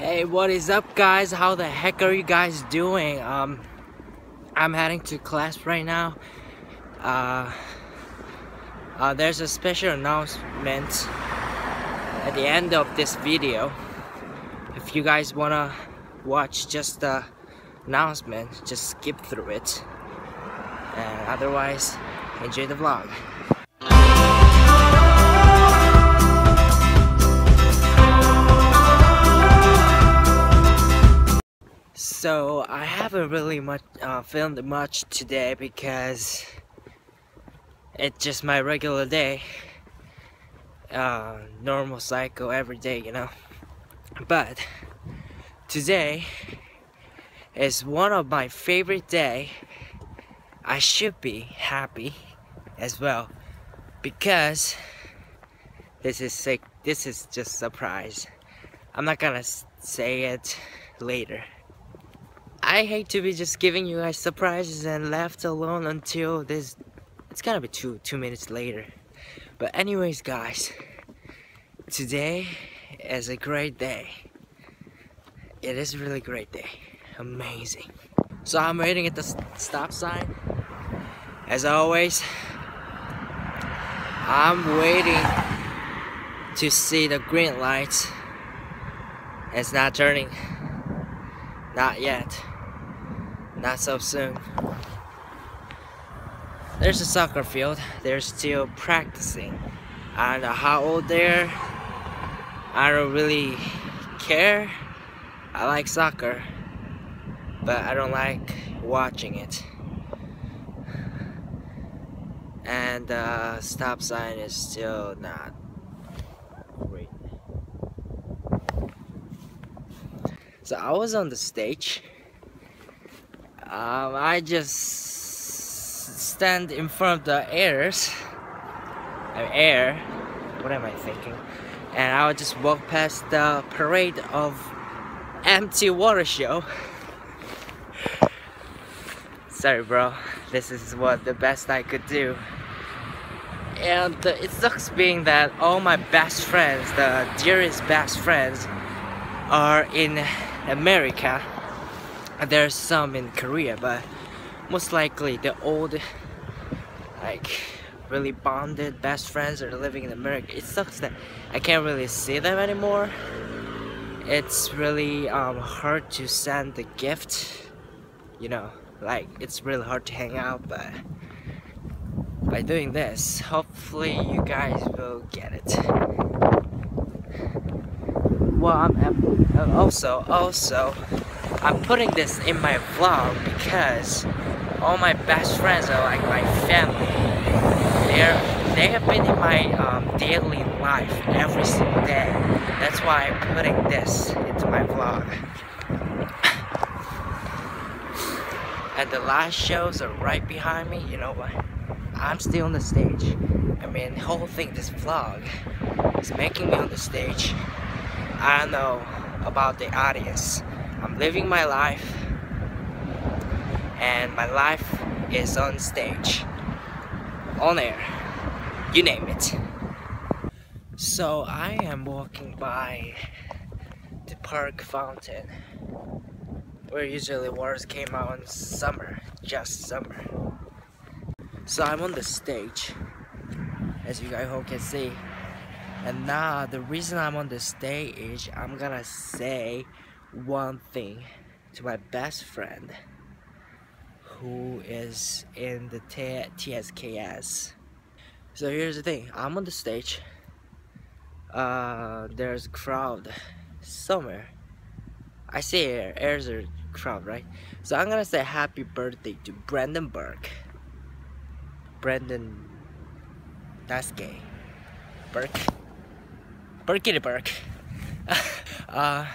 Hey, what is up guys? How the heck are you guys doing? Um, I'm heading to class right now. Uh, uh, there's a special announcement at the end of this video. If you guys wanna watch just the announcement, just skip through it. And otherwise, enjoy the vlog. So I haven't really much uh, filmed much today because it's just my regular day, uh, normal cycle every day, you know. But today is one of my favorite day. I should be happy as well because this is like this is just surprise. I'm not gonna say it later. I hate to be just giving you guys surprises and left alone until this it's gonna be two two minutes later. But anyways guys today is a great day. It is a really great day. Amazing. So I'm waiting at the stop sign. As always I'm waiting to see the green lights. It's not turning. Not yet not so soon. There's a soccer field. They're still practicing. I don't know how old they're. I don't really care. I like soccer, but I don't like watching it. And the uh, stop sign is still not great. So I was on the stage um, I just stand in front of the airs, air, what am I thinking? And I would just walk past the parade of empty water show. Sorry bro, this is what the best I could do. And uh, it sucks being that all my best friends, the dearest best friends, are in America there's some in Korea but most likely the old like really bonded best friends are living in America. It sucks that I can't really see them anymore. It's really um, hard to send the gift you know? Like it's really hard to hang out but by doing this hopefully you guys will get it. Well I'm also also I'm putting this in my vlog because all my best friends are like my family. They're, they have been in my um, daily life every single day. That's why I'm putting this into my vlog. and the last shows are right behind me. You know what? I'm still on the stage. I mean, the whole thing, this vlog, is making me on the stage. I don't know about the audience. I'm living my life and my life is on stage, on air, you name it. So I am walking by the park fountain where usually waters came out in summer, just summer. So I'm on the stage, as you guys all can see. And now the reason I'm on the stage, I'm gonna say one thing to my best friend who is in the TSKS. So here's the thing, I'm on the stage. Uh, there's a crowd somewhere. I see air, there's a crowd, right? So I'm gonna say happy birthday to Brandon Burke. Brandon, that's gay. Burke. Burkity Burke. uh,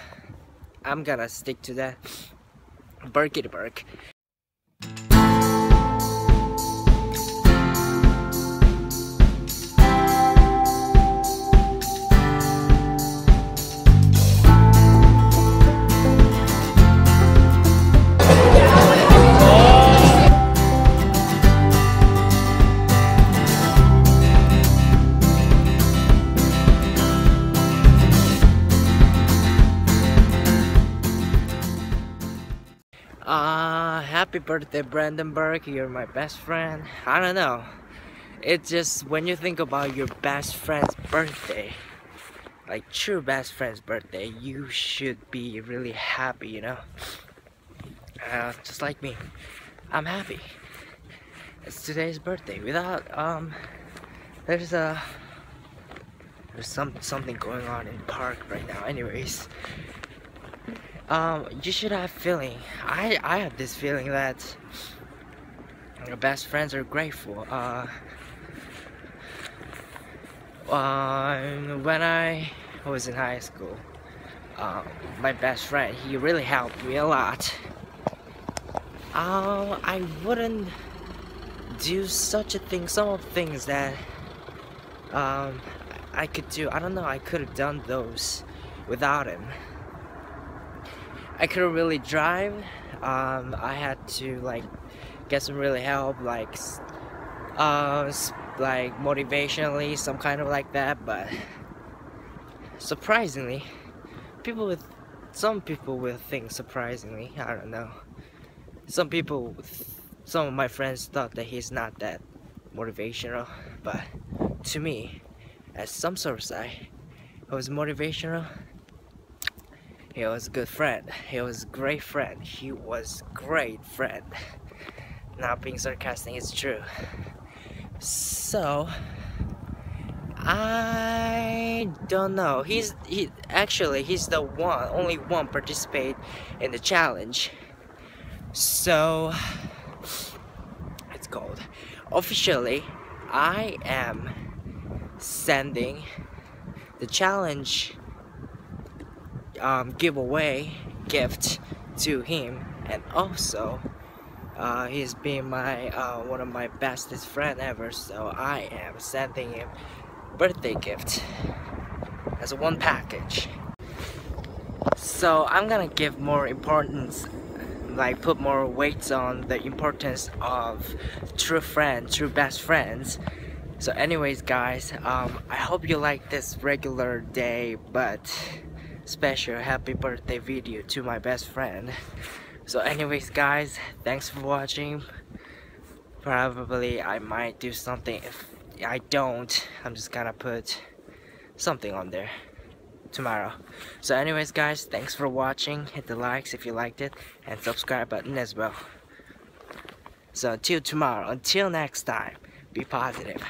I'm gonna stick to that. Burkity Burke. Happy birthday, Brandon Burke. You're my best friend. I don't know. It's just when you think about your best friend's birthday, like true best friend's birthday, you should be really happy, you know? Uh, just like me. I'm happy. It's today's birthday. Without, um, there's a, there's some, something going on in the park right now. Anyways, um, you should have feeling. I I have this feeling that your best friends are grateful. Uh, um, when I was in high school, um, my best friend, he really helped me a lot. Um, I wouldn't do such a thing. Some things that um, I could do, I don't know, I could have done those without him. I couldn't really drive. Um, I had to like get some really help, like uh, like motivationally, some kind of like that. But surprisingly, people with some people will think surprisingly. I don't know. Some people, some of my friends thought that he's not that motivational, but to me, as some sort of side, I was motivational he was a good friend. He was a great friend. He was great friend. Not being sarcastic, it's true. So I don't know. He's he actually he's the one only one participate in the challenge. So it's called officially I am sending the challenge um, giveaway gift to him. And also uh, he's been my uh, one of my bestest friend ever so I am sending him birthday gift as one package. So I'm gonna give more importance like put more weights on the importance of true friends true best friends. So anyways guys um, I hope you like this regular day but special happy birthday video to my best friend. So anyways guys thanks for watching. Probably I might do something. If I don't I'm just gonna put something on there tomorrow. So anyways guys thanks for watching. Hit the likes if you liked it and subscribe button as well. So until tomorrow until next time be positive